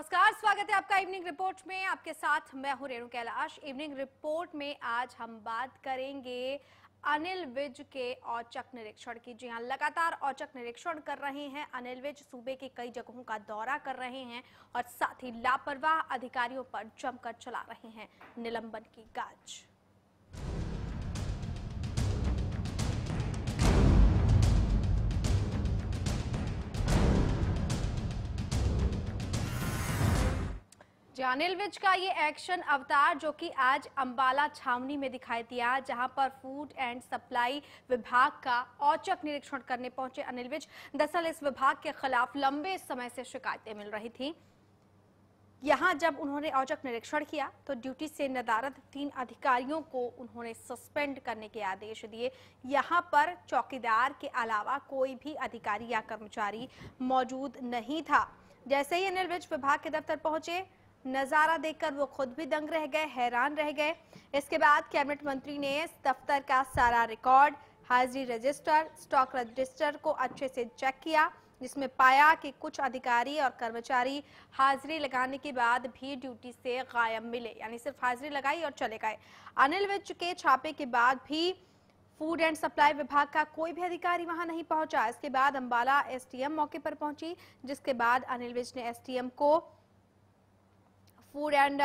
नमस्कार, स्वागत है आपका इवनिंग रिपोर्ट में। आपके साथ मैं हूँ रेणु कैलाश। इवनिंग रिपोर्ट में आज हम बात करेंगे अनिल विज के औचक निरीक्षण की। जी हाँ लगातार औचक निरीक्षण कर रहे हैं। अनिल विज सूबे के कई जगहों का दौरा कर रहे हैं और साथ ही लापरवाह अधिकारियों पर जमकर चला रहे हैं निलंबन की गाज। अनिल विज का ये एक्शन अवतार जो कि आज अंबाला छावनी में दिखाई दिया, जहाँ पर फ़ूड एंड सप्लाई विभाग का औचक निरीक्षण करने पहुँचे अनिल विज। दरअसल इस विभाग के खिलाफ लंबे समय से शिकायतें मिल रही थी। यहाँ जब उन्होंने औचक निरीक्षण किया तो ड्यूटी से नदारद तीन अधिकारियों को उन्होंने सस्पेंड करने के आदेश दिए। यहाँ पर चौकीदार के अलावा कोई भी अधिकारी या कर्मचारी मौजूद नहीं था। जैसे ही अनिल विज विभाग के दफ्तर पहुँचे नज़ारा देखकर वो खुद भी दंग रह गए, हैरान रह गए। इसके बाद कैबिनेट मंत्री ने इस दफ्तर का सारा रिकॉर्ड, हाजिरी रजिस्टर, स्टॉक रजिस्टर को अच्छे से चेक किया, जिसमें पाया कि कुछ अधिकारी और कर्मचारी हाजिरी लगाने के बाद भी ड्यूटी से गायब मिले, यानी सिर्फ़ हाजिरी लगाई और चले गए। अनिल विज के छापे के बाद भी फ़ूड एंड सप्लाई विभाग का कोई भी अधिकारी वहाँ नहीं पहुँचा। इसके बाद अंबाला एसटीएम मौके पर पहुँची, जिसके बाद अनिल विज ने एसटीएम को फ़ूड एंड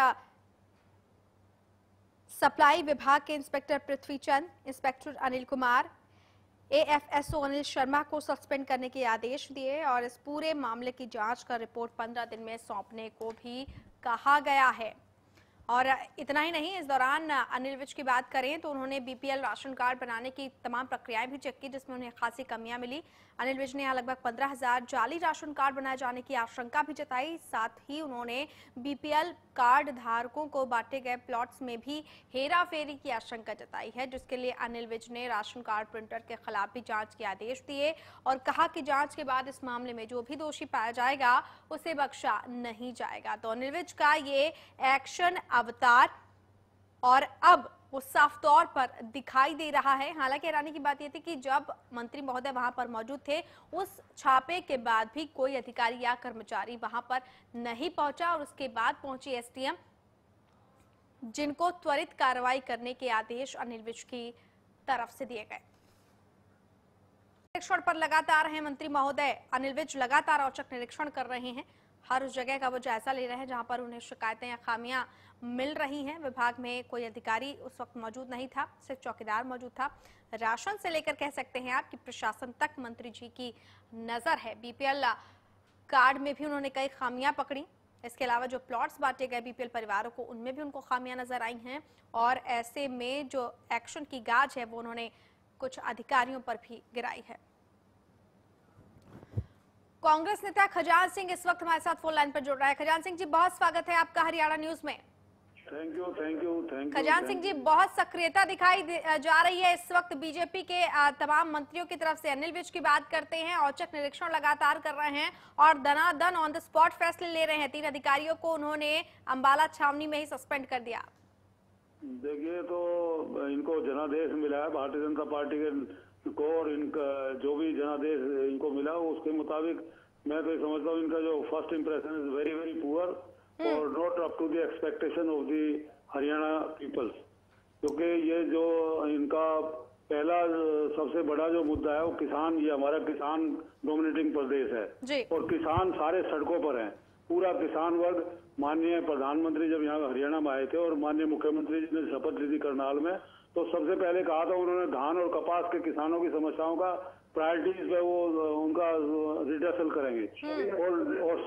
सप्लाई विभाग के inspector Prithvi Chand, inspector Anil Kumar AFSO Anil Sharma को सस्पेंड करने के आदेश दिए और इस पूरे मामले की जाँच का रिपोर्ट 15 दिन में सौंपने को भी कहा गया है। और इतना ही नहीं, इस दौरान अनिल विज की बात करें तो उन्होंने बीपीएल राशन कार्ड बनाने की तमाम प्रक्रियाएँ भी चेक की जिसमें उन्हें खासी कमियाँ मिली। अनिल विज ने यहाँ लगभग पंद्रह हज़ार जाली राशन कार्ड बनाए जाने की आशंका भी जताई। साथ ही उन्होंने बीपीएल कार्ड धारकों को बांटे गए प्लॉट्स में भी हेरा की आशंका जताई है, जिसके लिए अनिल विज ने राशन कार्ड प्रिंटर के खिलाफ भी जाँच के आदेश दिए और कहा कि जाँच के बाद इस मामले में जो भी दोषी पाया जाएगा, उसे बख्शा नहीं जाएगा। तो अनिल विज का ये एक्शन, अवतार और अब वो साफ़ तौर पर दिखाई दे रहा है। हालाँकि हैरानी की बात यह थी कि जब मंत्री महोदय वहाँ पर मौजूद थे, उस छापे के बाद भी कोई अधिकारी या कर्मचारी वहाँ पर नहीं पहुँचा और उसके बाद पहुँची एसटीएम जिनको त्वरित कार्रवाई करने के आदेश अनिल विज की तरफ़ से दिए गए। निरीक्षण पर लगातार हैं मंत्री महोदय। अनिल विज लगातार औचक निरीक्षण कर रहे हैं। हर उस जगह का वो जायजा ले रहे हैं जहाँ पर उन्हें शिकायतें या खामियाँ मिल रही हैं। विभाग में कोई अधिकारी उस वक्त मौजूद नहीं था, सिर्फ़ चौकीदार मौजूद था। राशन से लेकर कह सकते हैं आप कि प्रशासन तक मंत्री जी की नज़र है। बीपीएल कार्ड में भी उन्होंने कई खामियाँ पकड़ी। इसके अलावा जो प्लॉट्स बांटे गए बीपीएल परिवारों को, उनमें भी उनको खामियाँ नज़र आई हैं और ऐसे में जो एक्शन की गाज है, वो उन्होंने कुछ अधिकारियों पर भी गिराई है। कांग्रेस नेता खजान सिंह इस वक्त हमारे साथ फ़ोन लाइन पर जुड़ रहा है। खजान सिंह जी बहुत स्वागत है आपका हरियाणा न्यूज़ में। Thank you thank you thank you Khajan Singh ji बहुत सक्रियता दिखाई जा रही है इस वक्त बीजेपी के तमाम मंत्रियों की तरफ़ से। अनिल विज की बात करते हैं औचक निरीक्षण लगातार कर रहे हैं और दनादन ऑन द स्पॉट फैसले ले रहे हैं। तीन अधिकारियों को उन्होंने अम्बाला छावनी में ही सस्पेंड कर दिया। देखिए तो इनको जनादेश मिला है भारतीय जनता पार्टी के को और इनका जो भी जनादेश इनको मिला उसके मुताबिक मैं तो समझता हूँ इनका जो first impression is very very poor और not up to the expectation of the Haryana peoples क्योंकि ये जो इनका पहला सबसे बड़ा जो मुद्दा है वो किसान ये हमारा किसान डोमिनेटिंग प्रदेश है। और किसान सारे सड़कों पर हैं। पूरा किसान वर्ग माननीय प्रधानमंत्री जब यहाँ हरियाणा में आए थे और माननीय मुख्यमंत्री जी ने शपथ ली थी करनाल में तो सबसे पहले कहा था उन्होंने धान और कपास के किसानों की समस्याओं का प्रायोरिटीज पे वो उनका रिडर्सल करेंगे। और और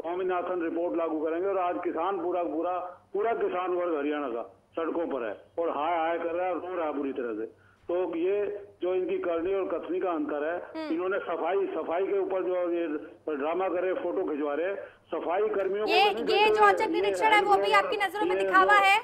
स्वामीनाथन रिपोर्ट लागू करेंगे और आज किसान पूरा पूरा पूरा किसान वर्ग हरियाणा का सड़कों पर है और हाय हाय कर रहा है और रो रहा है बुरी तरह से। तो ये जो इनकी करनी और कथनी का अंतर है इन्होंने सफ़ाई सफ़ाई के ऊपर जो ये ड्रामा करे फ़ोटो खिंचवा रहे सफ़ाई कर्मियों ये ये जो औचक निरीक्षण है वो भी आपकी नज़रों में दिखावा है?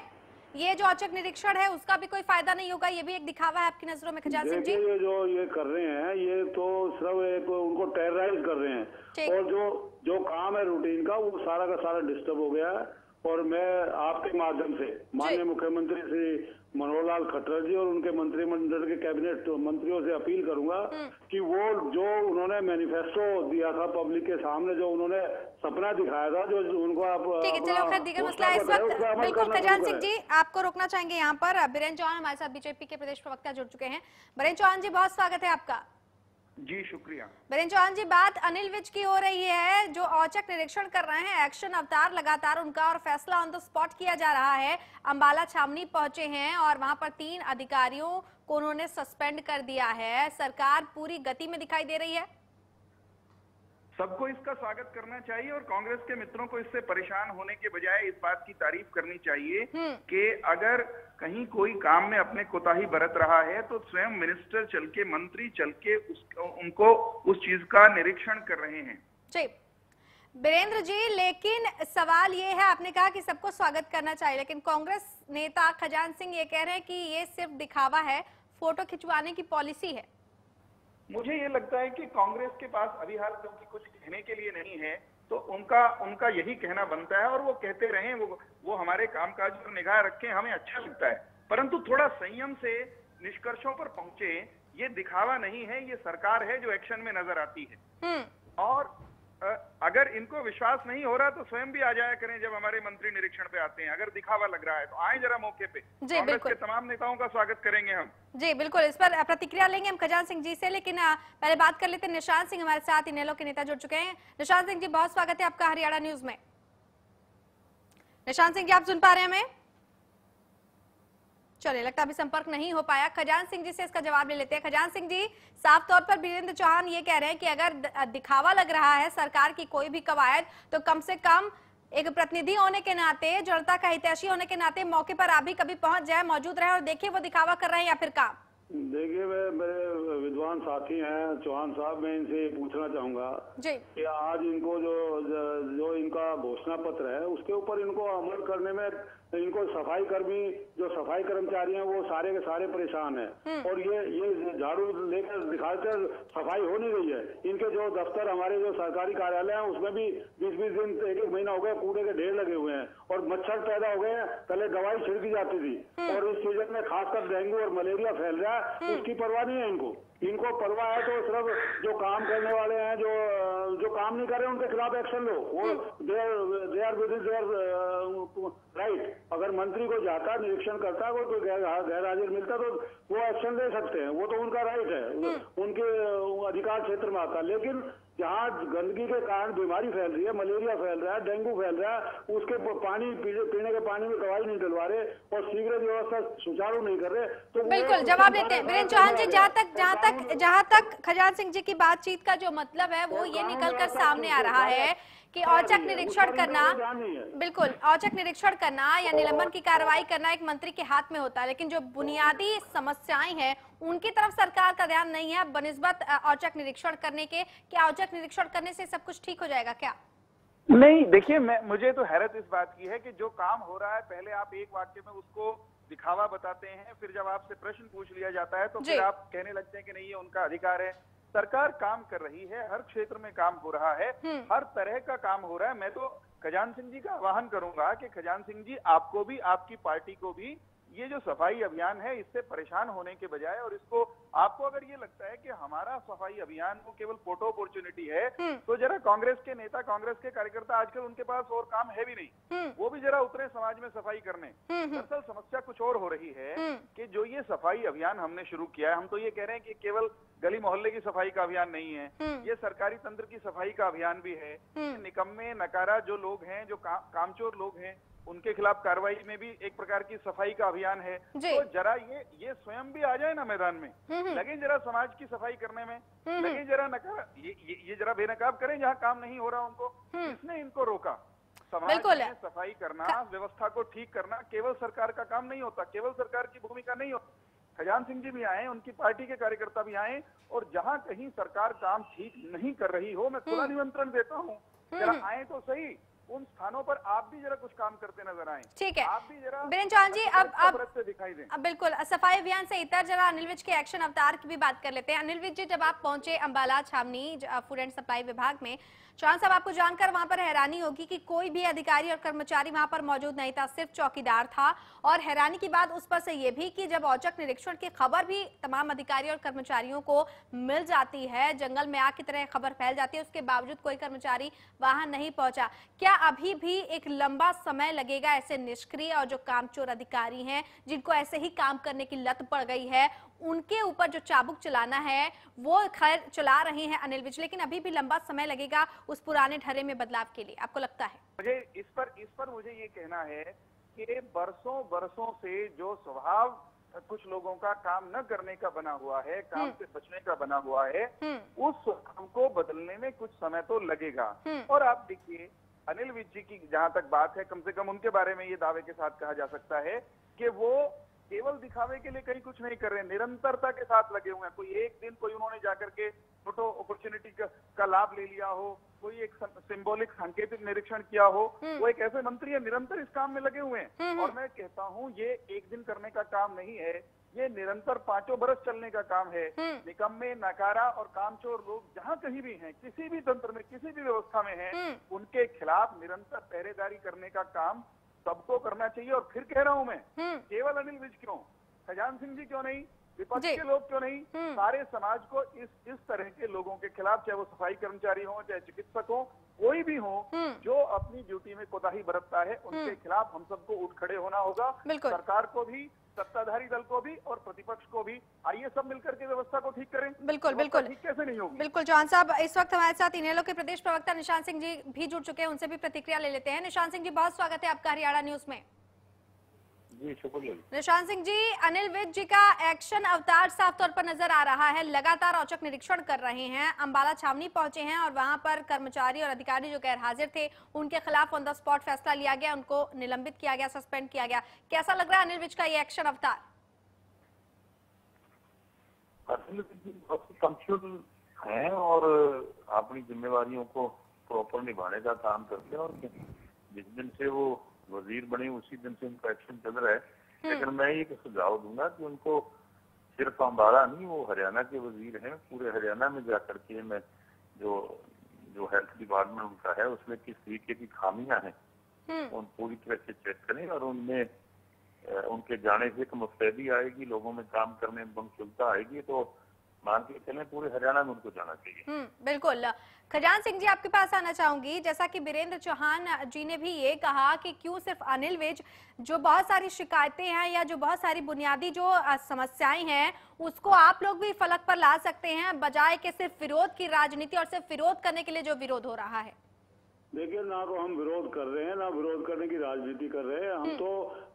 ये जो औचक निरीक्षण है उसका भी कोई फ़ायदा नहीं होगा? ये भी एक दिखावा है आपकी नज़रों में खजान सिंह जी ये जो ये कर रहे हैं ये तो सिर्फ़ एक उनको टेरराइज कर रहे हैं। और जो जो काम है रूटीन का वो सारा का सारा डिस्टर्ब हो गया है। और मैं आपके माध्यम से माननीय मुख्यमंत्री श्री मनोहर लाल खट्टर जी और उनके मंत्रिमंडल के कैबिनेट मंत्रियों से अपील करूँगा कि वो जो उन्होंने मैनिफेस्टो दिया था पब्लिक के सामने जो उन्होंने सपना दिखाया था जो उनको आप ठीक है चलो खैर दीगर मसला इस वक्त उस पर अमल बिल्कुल खजान सिंह जी आपको रोकना चाहेंगे यहाँ पर। बीरेन चौहान हमारे साथ बीजेपी के प्रदेश प्रवक्ता जुड़ चुके हैं। बीरेन चौहान जी बहुत स्वागत है आपका। जी, शुक्रिया। बरेन चौहान जी, बात अनिल विज की हो रही है, जो औचक निरीक्षण कर रहे हैं, एक्शन अवतार लगातार उनका और फैसला ऑन द स्पॉट किया जा रहा है। अंबाला छावनी पहुँचे हैं और वहाँ पर तीन अधिकारियों को उन्होंने सस्पेंड कर दिया है। सरकार पूरी गति में दिखाई दे रही है। सबको इसका स्वागत करना चाहिए और कांग्रेस के मित्रों को इससे परेशान होने के बजाय इस बात की तारीफ़ करनी चाहिए हम्म। कि अगर कहीं कोई काम में अपने कोताही बरत रहा है तो स्वयं मिनिस्टर चल के मंत्री चल के उस, उनको उस चीज़ का निरीक्षण कर रहे हैं। जी। बीरेंद्र जी लेकिन सवाल ये है आपने कहा कि सबको स्वागत करना चाहिए लेकिन कांग्रेस नेता खजान सिंह ये कह रहे हैं कि ये सिर्फ़ दिखावा है फ़ोटो खिंचवाने की पॉलिसी है। मुझे ये लगता है कि कांग्रेस के पास अभी हाल क्योंकि कुछ कहने के लिए नहीं है तो उनका उनका यही कहना बनता है और वो कहते रहे वो वो हमारे कामकाज पर निगाह रखें हमें अच्छा लगता है। परंतु थोड़ा संयम से निष्कर्षों पर पहुँचे ये दिखावा नहीं है ये सरकार है जो एक्शन में नज़र आती है। हम्म। और अगर इनको विश्वास नहीं हो रहा तो स्वयं भी आ जाया करें जब हमारे मंत्री निरीक्षण पे आते हैं। अगर दिखावा लग रहा है तो आए जरा मौके पे। जी, बिल्कुल। के तमाम नेताओं का स्वागत करेंगे हम। जी बिल्कुल। इस पर प्रतिक्रिया लेंगे हम खजान सिंह जी से लेकिन पहले बात कर लेते हैं निशांत सिंह हमारे साथ। इनेलो के नेता जुड़ चुके हैं। निशांत सिंह जी बहुत स्वागत है आपका हरियाणा न्यूज़ में। निशांत सिंह जी आप सुन पा रहे हैं हमें? चलिए लगता अभी संपर्क नहीं हो पाया। खजान सिंह जी से इसका जवाब ले लेते हैं। खजान सिंह जी, साफ़ तौर पर बीरेंद्र चौहान ये कह रहे हैं कि अगर दिखावा लग रहा है सरकार की कोई भी कवायद तो कम से कम एक प्रतिनिधि होने के नाते, जनता का हितैषी होने के नाते मौके पर आप भी कभी पहुँच जाए, मौजूद रहे और देखिए वो दिखावा कर रहे हैं या फिर काम। देखिए मैं मेरे विद्वान साथी हैं चौहान साहब मैं इनसे ये पूछना चाहूँगा जी। कि आज इनको जो जो इनका घोषणा पत्र है उसके ऊपर इनको अमल करने में इनको सफ़ाई कर्मी जो सफ़ाई कर्मचारी हैं वो सारे के सारे परेशान हैं। और ये ये झाड़ू लेकर दिखाते सफ़ाई हो नहीं रही है। इनके जो दफ्तर हमारे जो सरकारी कार्यालय हैं उसमें भी बीस बीस दिन एक एक महीना हो गया कूड़े के ढेर लगे हुए हैं और मच्छर पैदा हो गए हैं पहले दवाई छिड़की जाती थी। और इस सीज़न में खासकर डेंगू और मलेरिया फैल रहा है उसकी परवाह नहीं है इनको। इनको परवाह है तो सिर्फ़ जो काम करने वाले हैं जो जो काम नहीं कर रहे उनके खिलाफ एक्शन लो। वो देर देर विद देर राइट अगर मंत्री को जाता निरीक्षण करता है कोई गैर गैर हाजिर मिलता तो वो एक्शन ले सकते हैं। वो तो उनका राइट है। उनके अधिकार क्षेत्र में आता। लेकिन जहाँ गंदगी के कारण बीमारी फैल रही है मलेरिया फैल रहा है डेंगू फैल रहा है उसके पानी पीने के पानी में दवाई नहीं डलवा रहे और शीघ्र व्यवस्था सुचारू नहीं कर रहे तो बिल्कुल जवाब लेते हैं। वीरेंद्र चौहान जी जहाँ तक जहाँ तक जहाँ तक खजान सिंह जी की बातचीत का जो मतलब है वो ये निकल कर सामने आ रहा है कि औचक निरीक्षण करना बिल्कुल औचक निरीक्षण करना या निलंबन की कार्रवाई करना एक मंत्री के हाथ में होता है लेकिन जो बुनियादी समस्याएँ हैं उनकी तरफ़ सरकार का ध्यान नहीं है। बनस्बत औचक निरीक्षण करने के क्या औचक निरीक्षण करने से सब कुछ ठीक हो जाएगा क्या? नहीं देखिए मैं मुझे तो हैरत इस बात की है कि जो काम हो रहा है पहले आप एक वाक्य में उसको दिखावा बताते हैं फिर जब आपसे प्रश्न पूछ लिया जाता है तो फिर आप कहने लगते हैं कि नहीं ये उनका अधिकार है। सरकार काम कर रही है हर क्षेत्र में काम हो रहा है हम्म। हर तरह का काम हो रहा है मैं तो खजान सिंह जी का आह्वान करूँगा कि खजान सिंह जी आपको भी आपकी पार्टी को भी ये जो सफ़ाई अभियान है इससे परेशान होने के बजाय और इसको आपको अगर ये लगता है कि हमारा सफ़ाई अभियान वो केवल फ़ोटो अपॉर्चुनिटी है हम्म। तो जरा कांग्रेस के नेता कांग्रेस के कार्यकर्ता आजकल उनके पास और काम है भी नहीं हम्म वो भी जरा उतरे समाज में सफ़ाई करने हम्म दरअसल समस्या कुछ और हो रही है। कि जो ये सफ़ाई अभियान हमने शुरू किया है हम तो ये कह रहे हैं कि केवल गली मोहल्ले की सफ़ाई का अभियान नहीं है। ये सरकारी तंत्र की सफ़ाई का अभियान भी है। निकम्मे नकारा जो लोग हैं जो का, कामचोर लोग हैं उनके खिलाफ कार्रवाई में भी एक प्रकार की सफ़ाई का अभियान है। तो जरा ये ये स्वयं भी आ जाए ना मैदान में। हम्म। लगे जरा समाज की सफ़ाई करने में। हम्म। लगे जरा नकार ये, ये, ये जरा बेनकाब करें जहाँ काम नहीं हो रहा उनको। किसने इनको रोका? समाज में सफ़ाई करना व्यवस्था को ठीक करना केवल सरकार का काम नहीं होता केवल सरकार की भूमिका नहीं होती। खजान सिंह जी भी आए उनकी पार्टी के कार्यकर्ता भी आए और जहाँ कहीं सरकार काम ठीक नहीं कर रही हो मैं खुला निमंत्रण देता हूँ। जरा आए तो सही। उन स्थानों पर आप भी जरा कुछ काम करते नज़र आए। ठीक है। आप भी जरा बीरेन चौहान जी अब अब दिखाई दें। अब बिल्कुल सफ़ाई अभियान से इतर जरा अनिल विज के एक्शन अवतार की भी बात कर लेते हैं। अनिल विज जी जब आप पहुँचे अम्बाला छावनी फ़ूड एंड सप्लाई विभाग में चौहान साहब, आपको जानकर वहाँ पर हैरानी होगी कि कोई भी अधिकारी और कर्मचारी वहाँ पर मौजूद नहीं था, सिर्फ़ चौकीदार था। और हैरानी की बात उस पर से ये भी कि जब औचक निरीक्षण की खबर भी तमाम अधिकारी और कर्मचारियों को मिल जाती है, जंगल में आग की तरह खबर फैल जाती है, उसके बावजूद कोई कर्मचारी वहाँ नहीं पहुँचा। क्या अभी भी एक लंबा समय लगेगा ऐसे निष्क्रिय और जो कामचोर अधिकारी हैं, जिनको ऐसे ही काम करने की लत पड़ गई है उनके ऊपर जो चाबुक चलाना है वो खैर चला रहे हैं अनिल विज लेकिन अभी भी लंबा समय लगेगा उस पुराने ढरे में बदलाव के लिए आपको लगता है मुझे इस पर इस पर मुझे ये कहना है कि बरसों बरसों से जो स्वभाव कुछ लोगों का काम न करने का बना हुआ है काम हम्म। से बचने का बना हुआ है हम्म उस स्वभाव को बदलने में कुछ समय तो लगेगा हम्म। और आप देखिए अनिल विज जी की जहाँ तक बात है कम से कम उनके बारे में ये दावे के साथ कहा जा सकता है कि वो केवल दिखावे के लिए कहीं कुछ नहीं कर रहे निरंतरता के साथ लगे हुए हैं। कोई एक दिन कोई उन्होंने जाकर के फ़ोटो अपॉर्चुनिटी का, का लाभ ले लिया हो कोई एक सिंबॉलिक सांकेतिक निरीक्षण किया हो हम्म। वो एक ऐसे मंत्री है निरंतर इस काम में लगे हुए हैं। हम्म, और मैं कहता हूँ ये एक दिन करने का काम नहीं है ये निरंतर पाँचों बरस चलने का काम है। निकम में नकारा और कामचोर लोग जहाँ कहीं भी हैं किसी भी तंत्र में किसी भी व्यवस्था में हैं हम्म। उनके खिलाफ निरंतर पहरेदारी करने का काम सबको करना चाहिए और फिर कह रहा हूँ मैं हम्म। केवल अनिल विज क्यों? खजान सिंह जी क्यों नहीं? विपक्ष के लोग क्यों नहीं? हम्म। सारे समाज को इस इस तरह के लोगों के खिलाफ चाहे वो सफ़ाई कर्मचारी हो चाहे चिकित्सक हो कोई भी हो हम्म। जो अपनी ड्यूटी में कोताही बरतता है उनके। खिलाफ हम सबको उठ खड़े होना होगा। सरकार को भी सत्ताधारी दल को भी और प्रतिपक्ष को भी। आइए सब मिलकर के व्यवस्था को ठीक करें। बिल्कुल, बिल्कुल। ठीक कैसे नहीं होगी? बिल्कुल चौहान साहब इस वक्त हमारे साथ इनेलो के प्रदेश प्रवक्ता निशांत सिंह जी भी जुड़ चुके हैं उनसे भी प्रतिक्रिया ले लेते हैं। निशांत सिंह जी बहुत स्वागत है आपका हरियाणा न्यूज़ में। जी शुक्रिया। निशान सिंह जी अनिल विज जी का एक्शन अवतार साफ़ तौर पर नज़र आ रहा है। लगातार औचक निरीक्षण कर रहे हैं। अंबाला छावनी पहुँचे हैं और वहाँ पर कर्मचारी और अधिकारी जो गैर हाजिर थे उनके खिलाफ ऑन द स्पॉट फैसला लिया गया उनको निलंबित किया गया सस्पेंड किया गया। कैसा लग रहा है अनिल विज का ये एक्शन अवतार? हैं और अपनी जिम्मेवारियों को प्रॉपर निभाने का काम करते हैं और जिस दिन से वो वज़ीर बने उसी दिन से उनका एक्शन चल रहा है। लेकिन मैं एक सुझाव दूँगा कि उनको सिर्फ़ अम्बाला नहीं वो हरियाणा के वज़ीर हैं पूरे हरियाणा में जाकर के मैं जो जो हेल्थ डिपार्टमेंट उनका है उसमें किस तरीके की खामियाँ हैं हम्म। उन पूरी तरह से चेक करें और उनमें उनके जाने से एक मुस्तैदी आएगी लोगों में काम करने में पंक्चुअलता आएगी तो मान के चलें पूरे हरियाणा में उनको जाना चाहिए। हम्म बिल्कुल। खजान सिंह जी आपके पास आना चाहूँगी। जैसा कि बीरेंद्र चौहान जी ने भी ये कहा कि क्यों सिर्फ़ अनिल विज जो बहुत सारी शिकायतें हैं या जो बहुत सारी बुनियादी जो समस्याएँ हैं उसको आप लोग भी फलक पर ला सकते हैं बजाय के सिर्फ़ विरोध की राजनीति और सिर्फ़ विरोध करने के लिए जो विरोध हो रहा है। देखिए ना तो हम विरोध कर रहे हैं ना विरोध करने की राजनीति कर रहे हैं। हम तो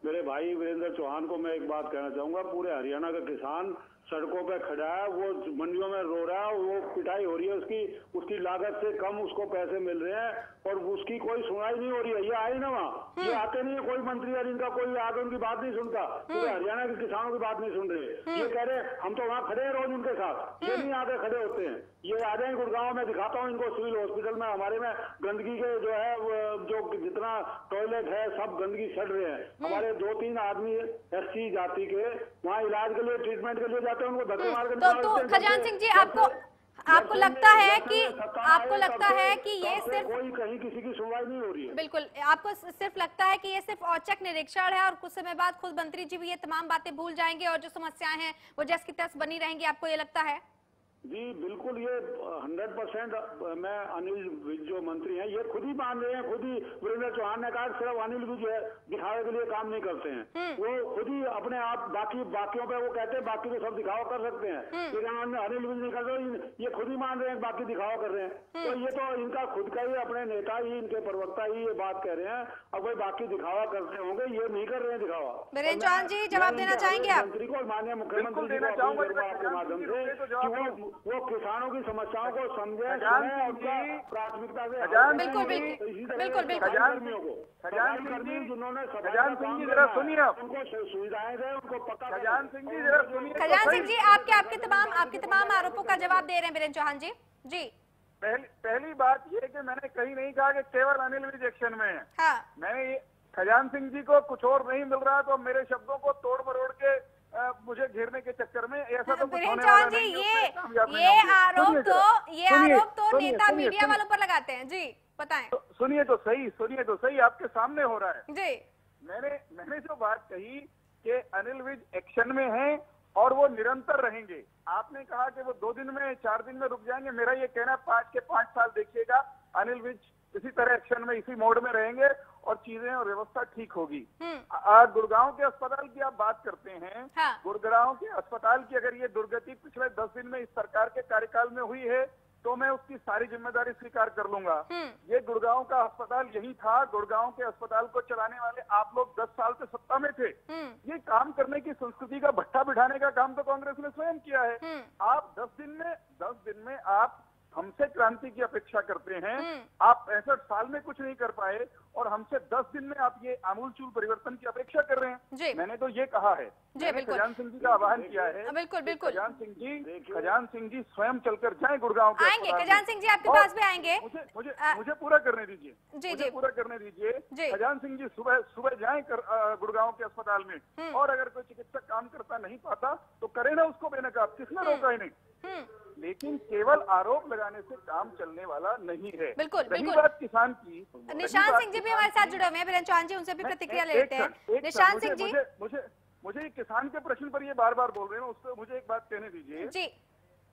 मेरे भाई वीरेंद्र चौहान को मैं एक बात कहना चाहूँगा पूरे हरियाणा का किसान सड़कों पे खड़ा है वो मंडियों में रो रहा है वो पिटाई हो रही है उसकी उसकी लागत से कम उसको पैसे मिल रहे हैं और उसकी कोई सुनाई नहीं हो रही है। ये आए ना वहाँ। ये आते नहीं है कोई मंत्री और इनका कोई आगे उनकी बात नहीं सुनता। पूरे हरियाणा के किसानों की बात नहीं सुन रहे। ये कह रहे हम तो वहाँ खड़े हैं रोज उनके साथ। ये नहीं आके खड़े होते हैं। ये आ जाए गुड़गांव में दिखाता हूँ इनको सिविल हॉस्पिटल में हमारे में गंदगी के जो है जो जितना टॉयलेट है सब गंदगी सड़ रहे हैं। हमारे दो तीन आदमी एस जाति के वहाँ इलाज के लिए ट्रीटमेंट के लिए जाते हैं उनको धक्के मार तो तो खजान सिंह जी आपको आपको लगता है कि आपको लगता है कि ये सिर्फ़ कोई कहीं किसी की सुनवाई नहीं हो रही है। बिल्कुल आपको सिर्फ़ लगता है कि ये सिर्फ़ औचक निरीक्षण है और कुछ समय बाद खुद मंत्री जी भी ये तमाम बातें भूल जाएँगे और जो समस्याएँ हैं वो जस की तस बनी रहेंगी आपको ये लगता है? जी बिल्कुल ये हंड्रेड परसेंट मैं अनिल विज जो मंत्री हैं ये खुद ही मान रहे हैं खुद ही वीरेंद्र चौहान ने कहा सिर्फ़ अनिल विज है दिखावे के लिए काम नहीं करते हैं। वो खुद ही अपने आप बाकी बाकियों पे वो कहते हैं बाकी तो सब दिखावा कर सकते हैं। लेकिन अनिल विज नहीं कर रहे ये खुद ही मान रहे हैं बाकी दिखावा कर रहे हैं। तो ये तो इनका खुद का ही अपने नेता ही इनके प्रवक्ता ही ये बात कह रहे हैं अब कोई बाकी दिखावा करते होंगे ये नहीं कर रहे हैं दिखावा। वीरेंद्र चौहान जी, जवाब देना चाहेंगे आप? मंत्री को और माननीय मुख्यमंत्री जी को आपके माध्यम से कि जवाब वो किसानों की समस्याओं को समझे प्राथमिकता से बिल्कुल, बिल्कुल, बिल्कुल, बिल्कुल। खजान सिंह जी- जिन्होंने खजान सिंह जी जरा सुनिए आप। उनको सुविधाएँ दें उनको पक्का खजान सिंह जी जरा सुनिए। खजान सिंह जी आपके आपके तमाम आपके तमाम आरोपों का जवाब दे रहे हैं वीरेंद्र चौहान जी जी पहली पहली बात ये कि मैंने कहीं नहीं कहा कि केवल अनिल विज एक्शन में है हाँ मैंने खजान सिंह जी को कुछ और नहीं मिल रहा तो मेरे शब्दों को तोड़ मरोड़ के मुझे घेरने के चक्कर में ऐसा तो कुछ होने वाला नहीं ये नहीं ये आरोप तो ये आरोप तो नेता मीडिया वालों पर लगाते हैं। जी बताएँ। तो सुनिए तो सही सुनिए तो सही आपके सामने हो रहा है। जी। मैंने मैंने जो बात कही कि अनिल विज एक्शन में है और वो निरंतर रहेंगे। आपने कहा कि वो दो दिन में चार दिन में रुक जाएँगे। मेरा ये कहना है पाँच के पाँच साल देखिएगा अनिल विज इसी तरह एक्शन में इसी मोड में रहेंगे और चीज़ें और व्यवस्था ठीक होगी। हम्म। गुड़गांव के अस्पताल की आप बात करते हैं हाँ। गुड़गांव के अस्पताल की अगर ये दुर्गति पिछले दस दिन में इस सरकार के कार्यकाल में हुई है तो मैं उसकी सारी ज़िम्मेदारी स्वीकार कर लूँगा। हम्म। ये गुड़गांव का अस्पताल यही था गुड़गांव के अस्पताल को चलाने वाले आप लोग दस साल से सत्ता में थे। हम्म। ये काम करने की संस्कृति का भट्टा बिठाने का काम तो कांग्रेस ने स्वयं किया है। आप दस दिन में दस दिन में आप हमसे क्रांति की अपेक्षा करते हैं। आप पैंसठ साल में कुछ नहीं कर पाए। और हमसे दस दिन में आप ये आमूलचूल परिवर्तन की अपेक्षा कर रहे जी। हैं मैंने तो ये कहा है। जी, मैंने खजान सिंह जी का आह्वान किया है बिल्कुल, बिल्कुल। खजान सिंह जी खजान सिंह जी स्वयं चलकर जाएँ गुड़गांव के आएँगे, खजान सिंह जी आपके पास भी आएँगे। मुझे मुझे मुझे पूरा करने दीजिए। जी, मुझे जी। पूरा करने दीजिए। खजान सिंह जी सुबह सुबह जाए गुड़गांव के अस्पताल में। हम्म। और अगर कोई चिकित्सक काम करता नहीं पाता तो करे ना उसको बेनकाब। किसने रोका ही नहीं हम्म। लेकिन केवल आरोप लगाने से काम चलने वाला नहीं है। बिल्कुल, रही बिल्कुल। बात किसान की। निशान सिंह जी भी हमारे साथ जुड़े हुए हैं बीरेन चौहान जी उनसे भी प्रतिक्रिया ले लेते हैं। निशान सिंह जी। मुझे मुझे मुझे किसान के प्रश्न पर ये बार बार बोल रहे हैं उस पर मुझे एक बात कहने दीजिए। जी।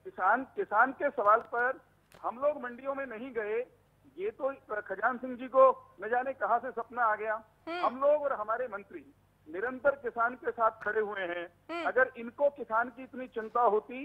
किसान किसान के सवाल पर हम लोग मंडियों में नहीं गए ये तो खजान सिंह जी को न जाने कहा से सपना आ गया। हम्म। हम लोग और हमारे मंत्री निरंतर किसान के साथ खड़े हुए हैं। हम्म। अगर इनको किसान की इतनी चिंता होती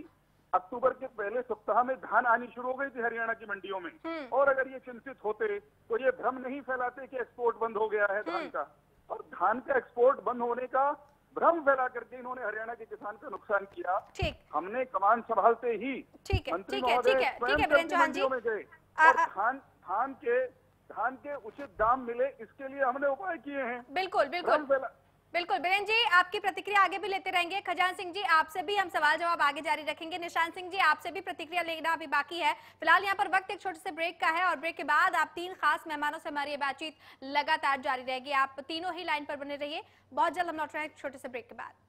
अक्टूबर के पहले सप्ताह में धान आनी शुरू हो गई थी हरियाणा की मंडियों में। हम्म। और अगर ये चिंतित होते तो ये भ्रम नहीं फैलाते कि एक्सपोर्ट बंद हो गया है धान हम्म। का। और धान का एक्सपोर्ट बंद होने का भ्रम फैला करके इन्होंने हरियाणा के किसान का नुकसान किया। ठीक। हमने कमान संभालते ही ठीक है मंत्री ठीक है महोदय ठीक है स्वयं ठीक है बीरेन चौहान जी। मंडियों में गए। और धान धान के धान के उचित दाम मिले इसके लिए हमने उपाय किए हैं। बिल्कुल बिल्कुल। बिल्कुल बीरेन जी, आपकी प्रतिक्रिया आगे भी लेते रहेंगे। खजान सिंह जी, आपसे भी हम सवाल जवाब आगे जारी रखेंगे। निशान सिंह जी, आपसे भी प्रतिक्रिया लेना अभी बाकी है। फ़िलहाल यहाँ पर वक्त एक छोटे से ब्रेक का है और ब्रेक के बाद आप तीन खास मेहमानों से हमारी बातचीत लगातार जारी रहेगी। आप तीनों ही लाइन पर बने रहिए। बहुत जल्द हम लौट रहे हैं छोटे से ब्रेक के बाद।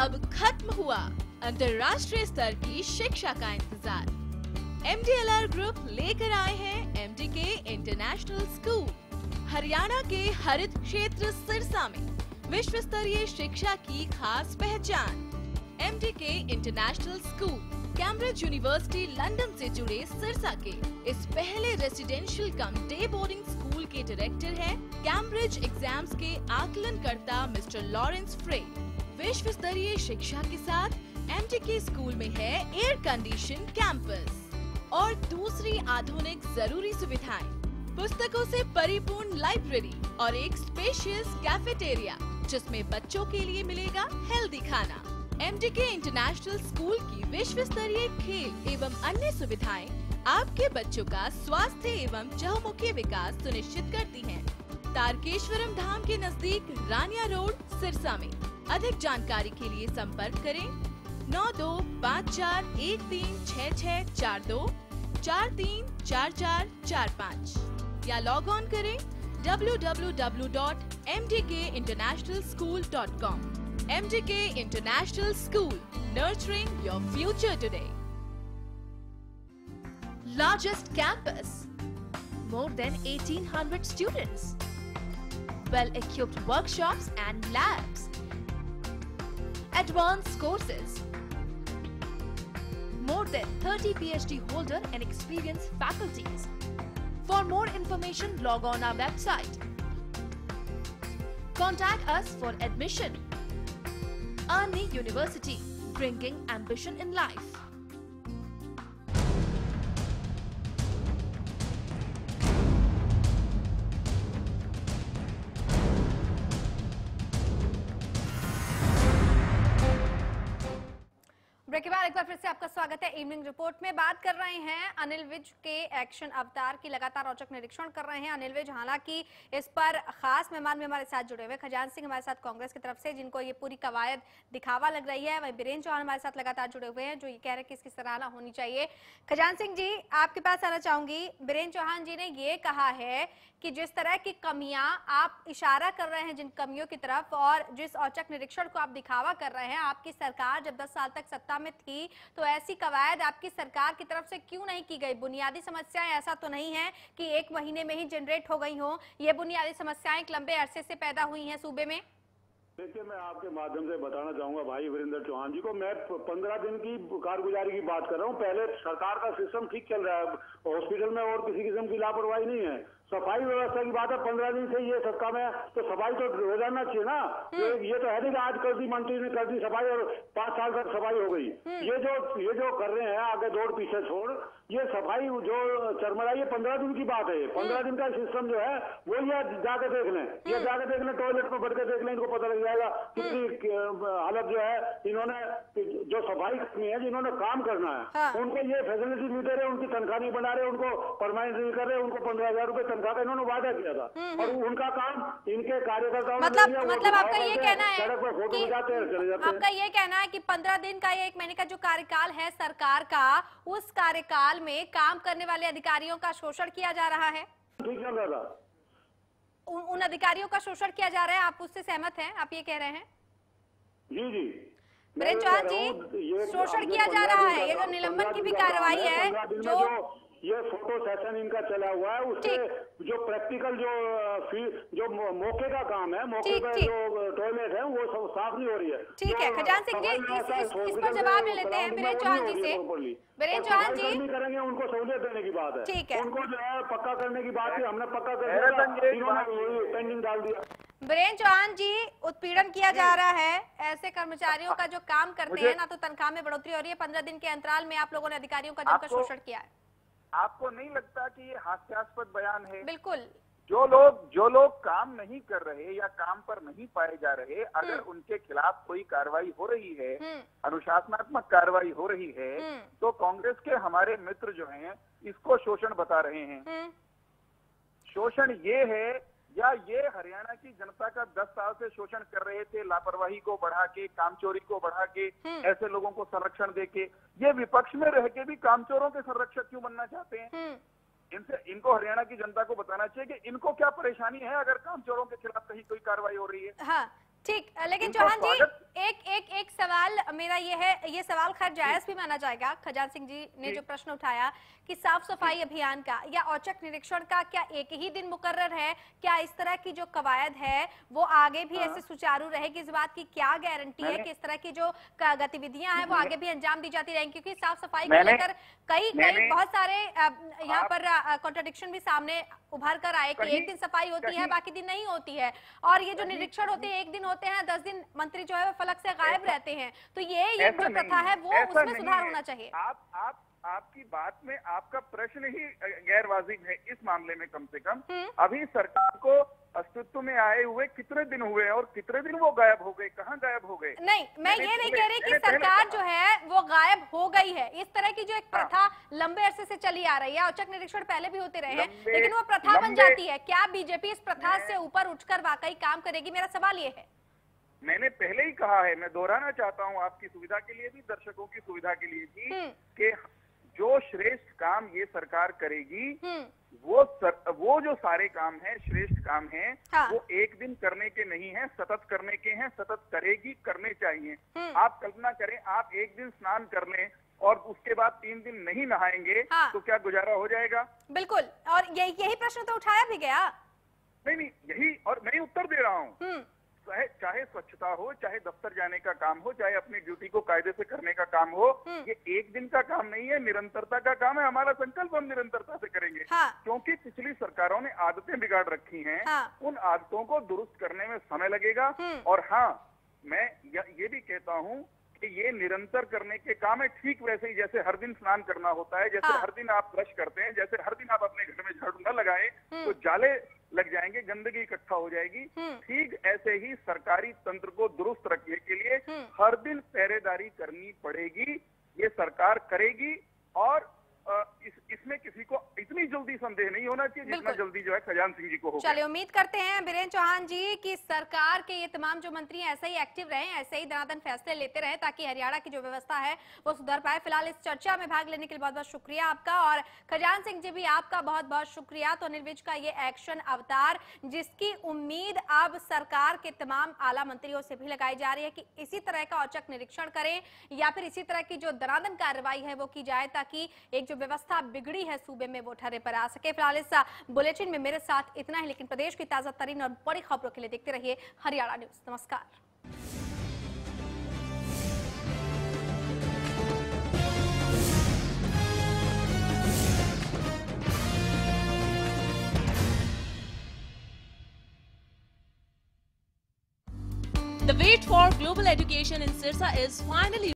अब खत्म हुआ अंतर्राष्ट्रीय स्तर की शिक्षा का इंतज़ार। एमडीएलआर ग्रुप लेकर आए हैं M K international school Haryana के हरित क्षेत्र सिरसा में विश्व स्तरीय शिक्षा की खास पहचान। M K international school Cambridge university London से जुड़े सिरसा के इस पहले residential cum day boarding school के डायरेक्टर हैं कैम्ब्रिज एग्ज़ाम्स के आकलन करता मिस्टर लॉरेंस फ्रे विश्व स्तरीय शिक्षा के साथ एम के स्कूल में है एयर कंडीशन कैंपस और दूसरी आधुनिक ज़रूरी सुविधाएँ, पुस्तकों से परिपूर्ण लाइब्रेरी और एक स्पेशियस कैफेटेरिया जिसमें बच्चों के लिए मिलेगा हेल्दी खाना। एम इंटरनेशनल स्कूल की विश्व स्तरीय खेल एवं अन्य सुविधाएँ आपके बच्चों का स्वास्थ्य एवं चहुमुखी विकास सुनिश्चित करती हैं। तारकेश्वरम धाम के नज़दीक रानिया रोड, सिरसा में। अधिक जानकारी के लिए संपर्क करें नौ दो पाँच चार एक तीन छः छः चार दो चार तीन चार चार चार पाँच या लॉग ऑन करें www.mdkinternationalschool.com MDK International School, nurturing your future today. Largest campus, more than 1800 students, well-equipped workshops and labs, advanced courses, more than 30 PhD holder and experienced faculties. For more information, log on our website. Contact us for admission. Arni University, bringing ambition in life. से आपका स्वागत है। Evening report में बात कर रहे हैं अनिल विज के एक्शन अवतार की लगातार औचक निरीक्षण कर रहे हैं। अनिल विज, हालाँकि इस पर खास मेहमान भी हमारे साथ जुड़े हुए खजान सिंह हमारे साथ कांग्रेस की तरफ़ से, जिनको ये पूरी कवायद दिखावा लग रही है। वही बीरेन्द्र चौहान हमारे साथ लगातार जुड़े हुए हैं, जो ये कह रहे हैं कि इसकी सराहना होनी चाहिए। खजान सिंह जी, आपके पास आना चाहूँगी। बीरेन्द्र चौहान जी ने ये कहा है कि जिस तरह की कमियाँ आप इशारा कर रहे हैं जिन कमियों की तरफ़ और जिस औचक निरीक्षण को आप दिखावा कर रहे हैं, आपकी सरकार जब 10 साल तक सत्ता में थी तो ऐसी कवायद आपकी सरकार की तरफ़ से क्यों नहीं की गई? बुनियादी समस्याएँ ऐसा तो नहीं है कि एक महीने में ही जनरेट हो गई हो। ये बुनियादी समस्याएँ एक लंबे अरसे से पैदा हुई हैं सूबे में। देखिए, मैं आपके माध्यम से बताना चाहूँगा भाई वीरेंद्र चौहान जी को। मैं पंद्रह दिन की कारगुजारी की बात कर रहा हूँ। पहले सरकार का सिस्टम ठीक चल रहा है। हॉस्पिटल में और किसी किस्म की लापरवाही नहीं है। सफ़ाई व्यवस्था की बात है पंद्रह दिन से ये सबका में तो सफ़ाई तो रोज़ाना चाहिए ना। ये, ये तो है नहीं आज कर दी मंत्री ने कर दी सफ़ाई और पाँच साल तक सफ़ाई हो गई। ये जो ये जो कर रहे हैं आगे दौड़ पीछे छोड़ ये सफ़ाई जो चरमरा ये पंद्रह दिन की बात है। पंद्रह दिन का सिस्टम जो है वो ये जाके देख लें। ये जाके देख लें टॉयलेट में बढ़ के देख लें इनको पता लग जाएगा कितनी हालत जो है। इन्होंने जो सफ़ाई करनी है जिन्होंने काम करना है हाँ। उनको ये फैसिलिटी नहीं दे रहे उनकी तनख्वाह नहीं बना रहे उनको परमानेंट नहीं कर रहे उनको पंद्रह हज़ार रूपए तनख्वाह का इन्होंने वादा किया था। और उनका काम इनके कार्यकर्ताओं मतलब मतलब आपका ये कहना है कि आपका ये कहना है कि पंद्रह दिन का या एक महीने का जो कार्यकाल है सरकार का उस कार्यकाल में काम करने वाले अधिकारियों का शोषण किया जा रहा है? ठीक उन, अधिकारियों का शोषण किया जा रहा है आप उससे सहमत हैं? आप ये कह रहे हैं? जी जी। मैं चौहान जी, शोषण किया जा रहा है। ये जो निलंबन की भी कार्रवाई है, जो ये फ़ोटो सेशन इनका चला हुआ है उससे जो प्रैक्टिकल जो जो मौके का काम है मौके पर जो टॉयलेट है वो सब साफ़ नहीं हो रही है। ठीक है खजान सिंह जी इस, इस, इस पर जवाब ले लेते हैं वो चौहान जी हो से है और चौहान जी। कर्मी करेंगे उनको सहूलियत देने की बात है। ठीक है। उनको जो है पक्का करने की बात थी हमने पक्का कर दिया पेंडिंग डाल दिया। वीरेंद्र चौहान जी उत्पीड़न किया जा रहा है ऐसे कर्मचारियों का जो काम करते हैं ना तो तनख्वाह में बढ़ोतरी हो रही है पंद्रह दिन के अंतराल में आप लोगों ने अधिकारियों का जमकर शोषण किया है। आपको नहीं लगता कि ये हास्यास्पद बयान है? बिल्कुल। जो लोग जो लोग काम नहीं कर रहे या काम पर नहीं पाए जा रहे अगर हम्म। उनके खिलाफ कोई कार्रवाई हो रही है हम्म। अनुशासनात्मक कार्रवाई हो रही है हम्म। तो कांग्रेस के हमारे मित्र जो हैं इसको शोषण बता रहे हैं। शोषण ये है या ये हरियाणा की जनता का 10 साल से शोषण कर रहे थे लापरवाही को बढ़ा के कामचोरी को बढ़ा के हम्म। ऐसे लोगों को संरक्षण दे के ये विपक्ष में रह के भी कामचोरों के संरक्षक क्यों बनना चाहते हैं? हम्म। इनसे इनको हरियाणा की जनता को बताना चाहिए कि इनको क्या परेशानी है अगर कामचोरों के खिलाफ कहीं कोई कार्रवाई हो रही है? हाँ ठीक। लेकिन चौहान जी एक एक एक सवाल मेरा ये है ये सवाल खैर जायज़ भी माना जाएगा। खजान सिंह जी ने जो प्रश्न उठाया कि साफ़ सफ़ाई अभियान का या औचक निरीक्षण का क्या एक ही दिन मुकर्र है? क्या इस तरह की जो कवायद है वो आगे भी ऐसे सुचारू रहेगी? इस बात की क्या गारंटी है कि इस तरह की जो गतिविधियाँ हैं वो आगे भी अंजाम दी जाती रहेंगी? क्योंकि साफ़ सफ़ाई को लेकर कई कई बहुत सारे यहाँ पर कॉन्ट्रडिक्शन भी सामने उभर कर आए कि एक दिन सफ़ाई होती है बाकी दिन नहीं होती है। और ये जो निरीक्षण होते हैं एक दिन होते हैं दस दिन मंत्री जो है वो फलक से गायब रहते हैं। तो ये ये जो प्रथा है वो उसमें सुधार होना चाहिए। आप आप आपकी बात में आपका प्रश्न ही गैर वाजिब है इस मामले में कम से कम। हम्म। अभी सरकार को अस्तित्व में आए हुए कितने दिन हुए और कितने दिन वो गायब हो गए? कहाँ गायब हो गए? नहीं मैं ये नहीं कह रही कि सरकार जो है वो गायब हो गई है। इस तरह की जो एक हाँ। प्रथा लंबे अरसे से चली आ रही है औचक निरीक्षण पहले भी होते रहे हैं लेकिन वो प्रथा बन जाती है। क्या बीजेपी इस प्रथा से ऊपर उठकर वाकई काम करेगी? मेरा सवाल ये है। मैंने पहले ही कहा है मैं दोहराना चाहता हूँ आपकी सुविधा के लिए भी दर्शकों की सुविधा के लिए भी हम्म। कि जो श्रेष्ठ काम ये सरकार करेगी हम्म वो सर, वो जो सारे काम है श्रेष्ठ काम है हाँ। वो एक दिन करने के नहीं है सतत करने के हैं सतत करेगी करने चाहिए हम्म। आप कल्पना करें आप एक दिन स्नान कर लें और उसके बाद तीन दिन नहीं नहाएँगे हाँ। तो क्या गुजारा हो जाएगा बिल्कुल और यही यही प्रश्न तो उठाया भी गया नहीं नहीं यही और मैं उत्तर दे रहा हूँ हम्म चाहे चाहे स्वच्छता हो चाहे दफ्तर जाने का काम हो चाहे अपनी ड्यूटी को कायदे से करने का काम हो हम्म। ये एक दिन का काम नहीं है निरंतरता का काम है हमारा संकल्प हम निरंतरता से करेंगे हाँ क्योंकि पिछली सरकारों ने आदतें बिगाड़ रखी हैं हाँ। उन आदतों को दुरुस्त करने में समय लगेगा हम्म। और हाँ मैं ये भी कहता हूँ कि ये निरंतर करने के काम है ठीक वैसे ही जैसे हर दिन स्नान करना होता है जैसे हाँ। हर दिन आप ब्रश करते हैं जैसे हर दिन आप अपने घर में झाड़ू न लगाएँ हम्म। तो जाले लग जाएँगे गंदगी इकट्ठा हो जाएगी हम्म। ठीक ऐसे ही सरकारी तंत्र को दुरुस्त रखने के लिए हम्म। हर दिन पहरेदारी करनी पड़ेगी ये सरकार करेगी और इस, इसमें किसी को इतनी जल्दी संदेह नहीं होना चाहिए जितना जल्दी जो है खजान सिंह जी को हो चलिए उम्मीद करते हैं बीरेन्द्र चौहान जी कि सरकार के ये तमाम जो मंत्री हैं ऐसे ही एक्टिव रहें ऐसे ही दनादन फैसले लेते रहें ताकि हरियाणा की जो व्यवस्था है वो सुधर पाए। फ़िलहाल इस चर्चा में भाग लेने के लिए बहुत बहुत शुक्रिया आपका और खजान सिंह जी भी आपका बहुत बहुत शुक्रिया। तो अनिल विज का ये एक्शन अवतार जिसकी उम्मीद अब सरकार के तमाम आला मंत्रियों से भी लगाई जा रही है कि इसी तरह का औचक निरीक्षण करें या फिर इसी तरह की जो दनादन कार्रवाई है वो की जाए ताकि एक जो व्यवस्था बिगड़ी है सूबे में, वो ठहरे पर आ सके। फ़िलहाल इस बुलेटिन में मेरे साथ इतना ही, लेकिन प्रदेश की ताज़ा तरीन और बड़ी खबरों के लिए देखते रहिए हरियाणा न्यूज़। नमस्कार। The wait for global education in Sirsa is finally